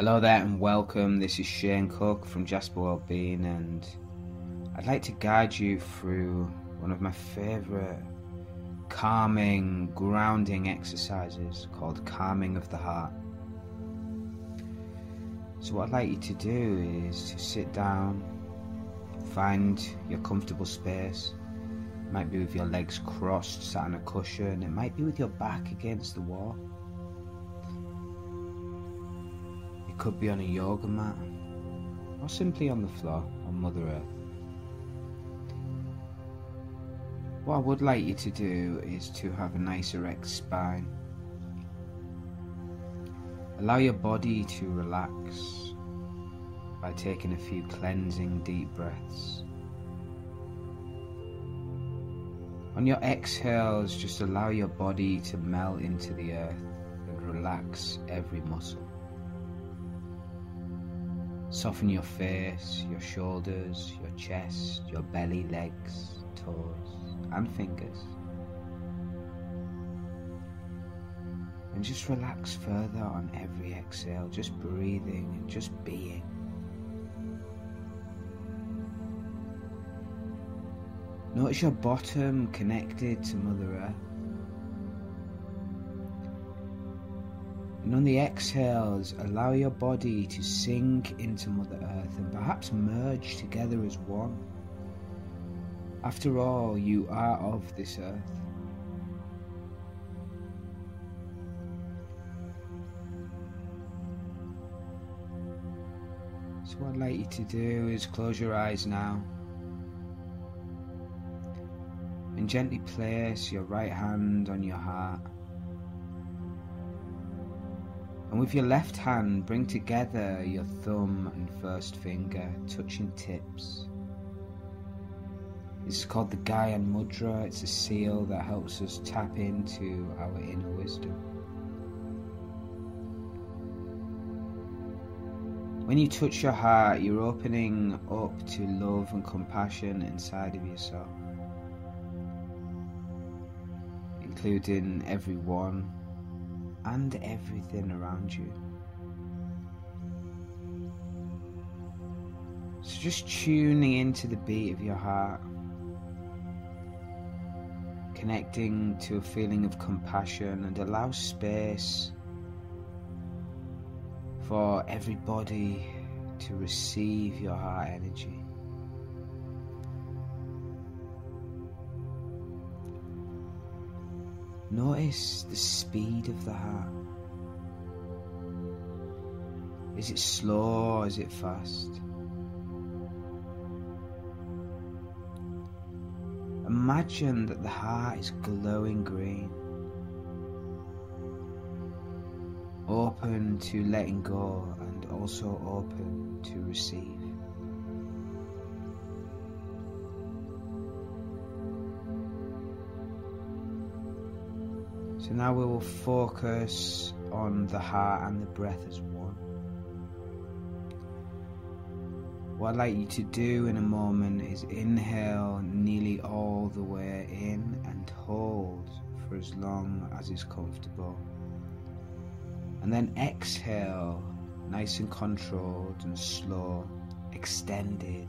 Hello there and welcome. This is Shane Cooke from Jasper Wellbeing, and I'd like to guide you through one of my favourite calming, grounding exercises called Calming of the Heart. So, what I'd like you to do is to sit down, find your comfortable space. It might be with your legs crossed, sat on a cushion, it might be with your back against the wall. Could be on a yoga mat or simply on the floor on Mother Earth. What I would like you to do is to have a nice erect spine. Allow your body to relax by taking a few cleansing deep breaths. On your exhales, just allow your body to melt into the earth and relax every muscle. Soften your face, your shoulders, your chest, your belly, legs, toes, and fingers. And just relax further on every exhale, just breathing and just being. Notice your bottom connected to Mother Earth. And on the exhales, allow your body to sink into Mother Earth and perhaps merge together as one. After all, you are of this earth. So, what I'd like you to do is close your eyes now and gently place your right hand on your heart. And with your left hand, bring together your thumb and first finger, touching tips. This is called the Gyan Mudra. It's a seal that helps us tap into our inner wisdom. When you touch your heart, you're opening up to love and compassion inside of yourself, including everyone and everything around you. So just tuning into the beat of your heart, connecting to a feeling of compassion, and allow space for everybody to receive your heart energy. Notice the speed of the heart. Is it slow or is it fast? Imagine that the heart is glowing green, open to letting go and also open to receive. So now we will focus on the heart and the breath as one. What I'd like you to do in a moment is inhale nearly all the way in and hold for as long as is comfortable. And then exhale, nice and controlled and slow, extended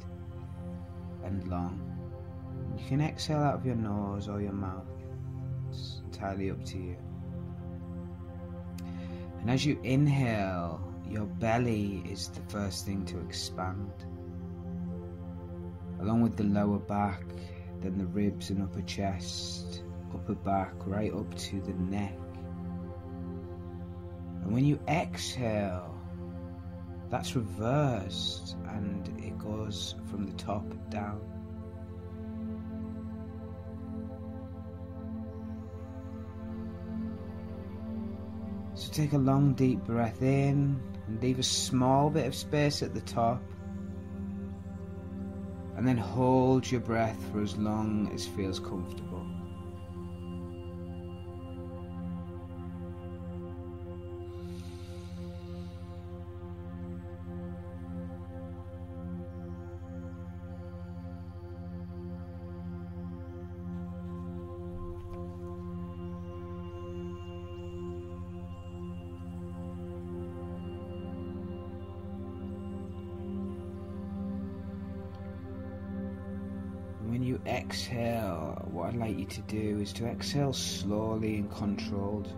and long. You can exhale out of your nose or your mouth entirely up to you. And as you inhale, your belly is the first thing to expand. Along with the lower back, then the ribs and upper chest, upper back, right up to the neck. And when you exhale, that's reversed and it goes from the top down. So take a long deep breath in and leave a small bit of space at the top. And then hold your breath for as long as feels comfortable. Exhale, what I'd like you to do is to exhale slowly and controlled.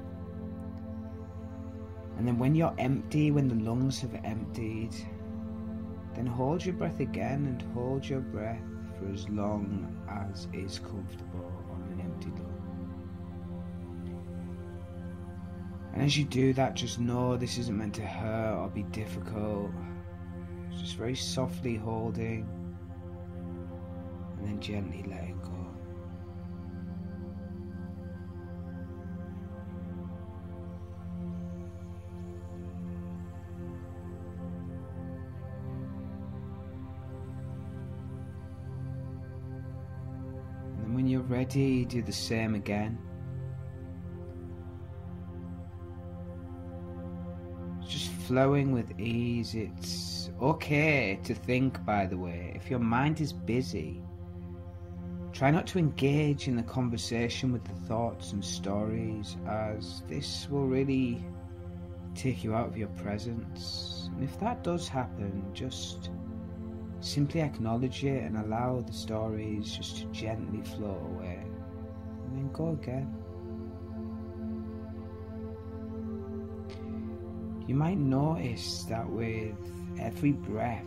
And then when you're empty, when the lungs have emptied, then hold your breath again and hold your breath for as long as is comfortable on an empty lung. And as you do that, just know this isn't meant to hurt or be difficult. Just very softly holding Eh, and then gently letting go. And then when you're ready, do the same again. Just flowing with ease. It's okay to think, by the way. If your mind is busy, try not to engage in the conversation with the thoughts and stories, as this will really take you out of your presence. And if that does happen, just simply acknowledge it and allow the stories just to gently float away. And then go again. You might notice that with every breath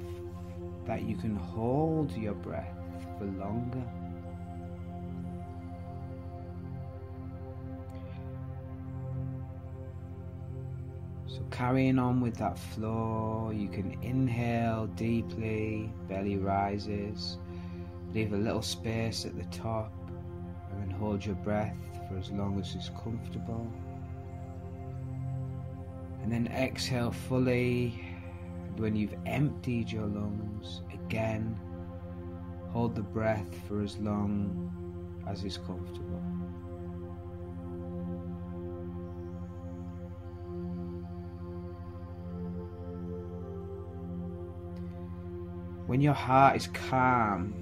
that you can hold your breath for longer. So carrying on with that flow, you can inhale deeply, belly rises, leave a little space at the top, and then hold your breath for as long as is comfortable. And then exhale fully. And when you've emptied your lungs, again, hold the breath for as long as is comfortable. When your heart is calm,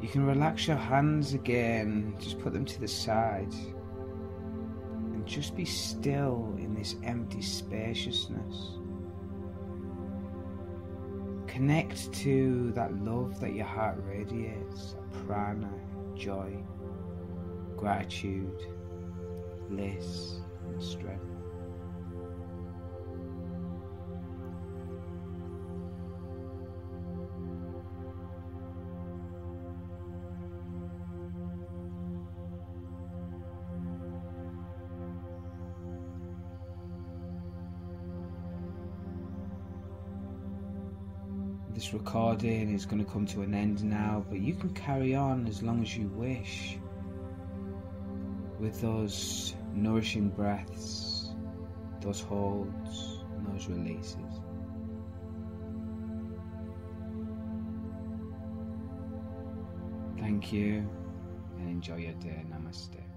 you can relax your hands again, just put them to the side, and just be still in this empty spaciousness. Connect to that love that your heart radiates, prana, joy, gratitude, bliss, and strength. This recording is going to come to an end now, but you can carry on as long as you wish with those nourishing breaths, those holds, and those releases. Thank you and enjoy your day. Namaste.